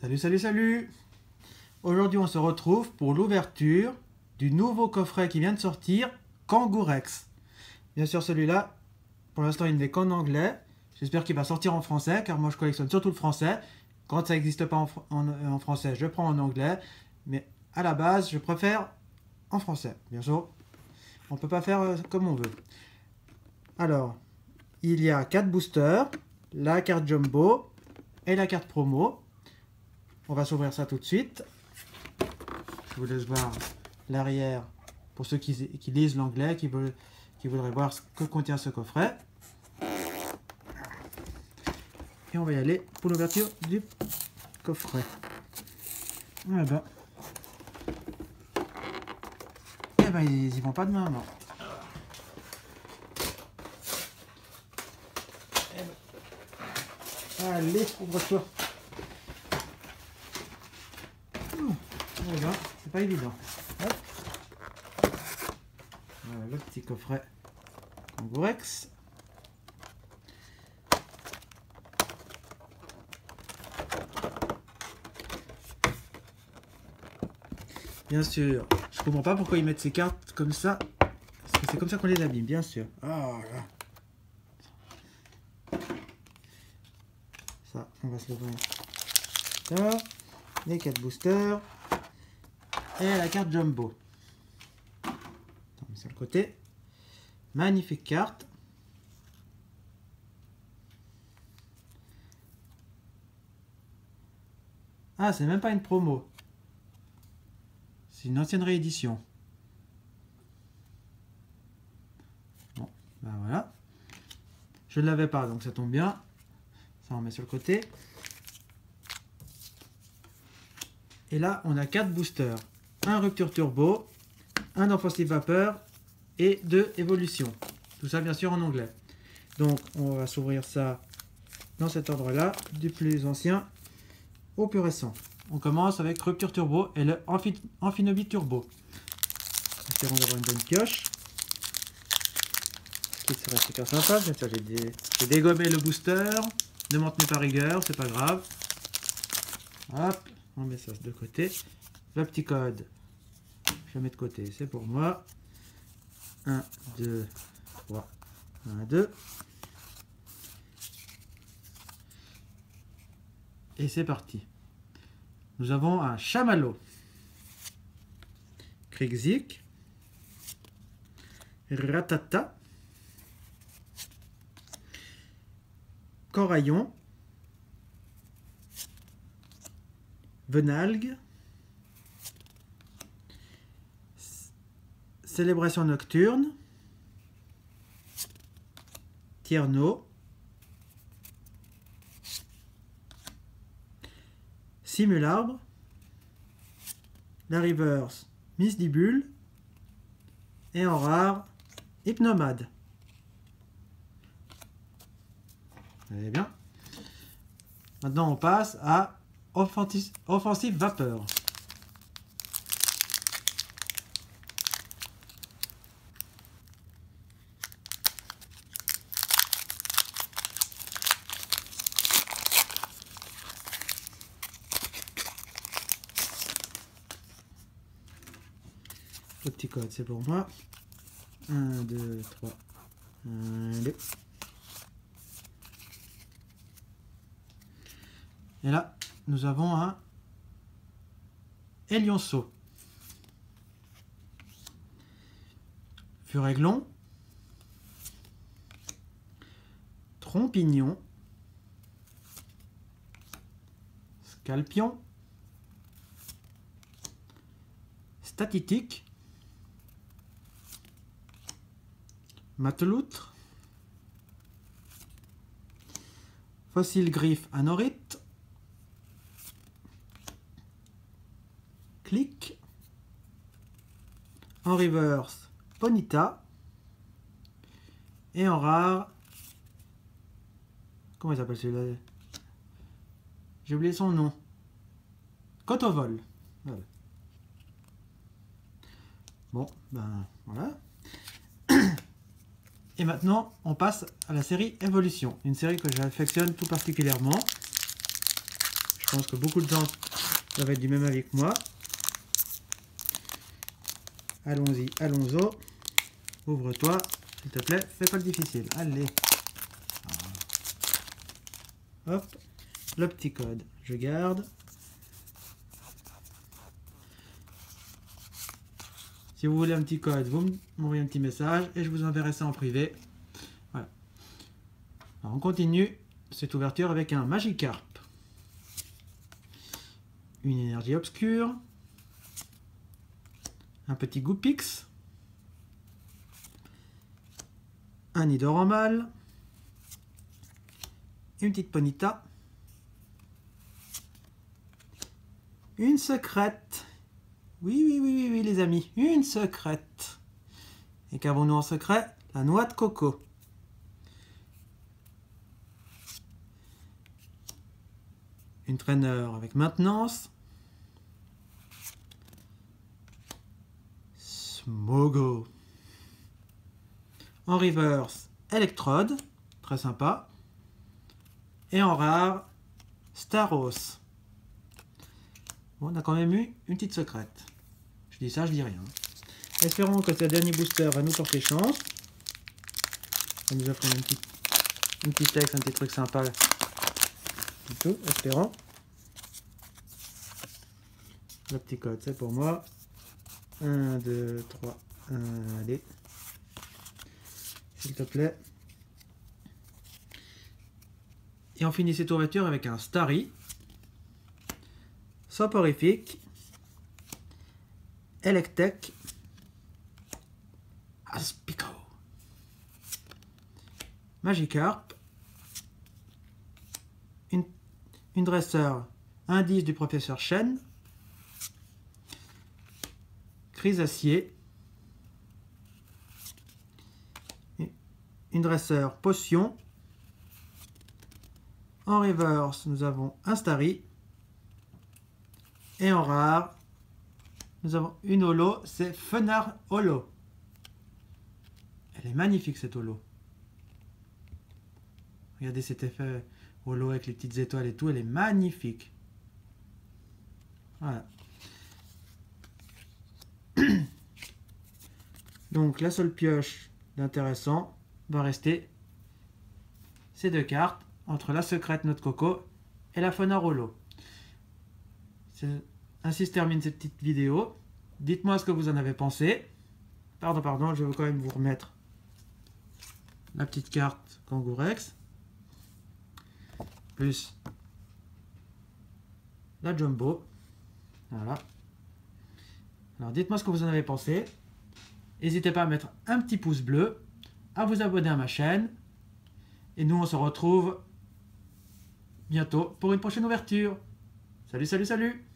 Salut, salut, salut Aujourd'hui, on se retrouve pour l'ouverture du nouveau coffret qui vient de sortir, Kangourex. Bien sûr, celui-là, pour l'instant, il n'est qu'en anglais. J'espère qu'il va sortir en français, car moi, je collectionne surtout le français. Quand ça n'existe pas en, en français, je prends en anglais. Mais à la base, je préfère en français. Bien sûr, on ne peut pas faire euh, comme on veut. Alors, il y a 4 boosters, la carte jumbo et la carte promo. On va s'ouvrir ça tout de suite. Je vous laisse voir l'arrière pour ceux qui, lisent l'anglais, qui, voudraient voir ce que contient ce coffret. Et on va y aller pour l'ouverture du coffret. Ah ben. Eh ben, ils, y vont pas de main, non. Allez, ouvre-toi. C'est pas évident. Voilà le petit coffret Kangourex. Bien sûr, je comprends pas pourquoi ils mettent ces cartes comme ça. Parce que c'est comme ça qu'on les abîme, bien sûr. Ah là. Ça, on va se l'ouvrir. Ça, les 4 boosters. Et la carte Jumbo. On met sur le côté. Magnifique carte. Ah, c'est même pas une promo. C'est une ancienne réédition. Bon, ben voilà. Je ne l'avais pas, donc ça tombe bien. Ça, on met sur le côté. Et là, on a quatre boosters. Un rupture turbo, un offensive vapeur et deux évolutions. Tout ça, bien sûr, en anglais. Donc, on va s'ouvrir ça dans cet ordre-là, du plus ancien au plus récent. On commence avec rupture turbo et le Amphinobit turbo. Espérons d'avoir une bonne pioche. Ce qui serait super sympa. J'ai dégommé le booster. Ne m'en tenez pas rigueur, c'est pas grave. Hop, on met ça de côté. Petit code, je mets de côté, c'est pour moi. 1, 2, 3, 1, 2. Et c'est parti. Nous avons un chamallow. Krigzik. Ratata. Coraillon. Venalgue. Célébration nocturne. Tierno. Simularbre. La reverse Misdibule. Et en rare, Hypnomade. Allez bien? Maintenant, on passe à offensive vapeur. Le petit code, c'est pour moi. 1, 2, 3. Allez. Et là, nous avons un Elionceau. Furéglon. Trompignon. Scalpion. Statitique. Mateloutre. Fossile griffe anorite. Clic. En reverse, Ponita. Et en rare, comment il s'appelle celui-là? J'ai oublié son nom. Cotovol. Bon, ben voilà. Et maintenant, on passe à la série Evolution, une série que j'affectionne tout particulièrement. Je pense que beaucoup de gens doivent être du même que moi. Allons-y, allons-y. Ouvre-toi, s'il te plaît, fais pas le difficile. Allez. Hop, le petit code, je garde. Si vous voulez un petit code, vous m'envoyez un petit message et je vous enverrai ça en privé. Voilà. Alors on continue cette ouverture avec un Magikarp. Une énergie obscure. Un petit Goupix. Un Nidoromal. Une petite Ponita. Une secrète. Oui, oui, oui, oui, les amis, une secrète. Et qu'avons-nous en secret? La noix de coco. Une traîneur avec maintenance. Smogo. En reverse, électrode, très sympa. Et en rare, Staros. On a quand même eu une petite secrète. Je dis ça, je dis rien. Espérons que ce dernier booster va nous porter chance. Ça nous offre un petit, un petit texte, un petit truc sympa. tout, espérons. Le petit code, c'est pour moi. 1, 2, 3, 1, allez. S'il te plaît. Et on finit cette ouverture avec un Starry. Soporifique, Electek, Aspico, Magikarp, une, une dresseur indice du professeur Chen, Chrysacier, une dresseur potion. En reverse, nous avons un et en rare, nous avons une holo, c'est Fenard Holo. Elle est magnifique cette holo. Regardez cet effet holo avec les petites étoiles et tout, elle est magnifique. Voilà. Donc la seule pioche d'intéressant va rester ces deux cartes entre la secrète Notre Coco et la Fenard Holo. Ainsi se termine cette petite vidéo. Dites-moi ce que vous en avez pensé. Pardon, pardon, je vais quand même vous remettre la petite carte Kangourex. Plus la Jumbo. Voilà. Alors dites-moi ce que vous en avez pensé. N'hésitez pas à mettre un petit pouce bleu, à vous abonner à ma chaîne. Et nous, on se retrouve bientôt pour une prochaine ouverture. Salut, salut, salut